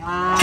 Ah.